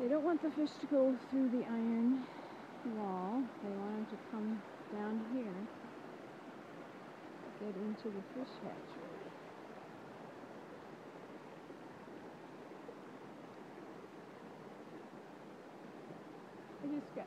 They don't want the fish to go through the iron wall. They want them to come down here, get into the fish hatchery. I just got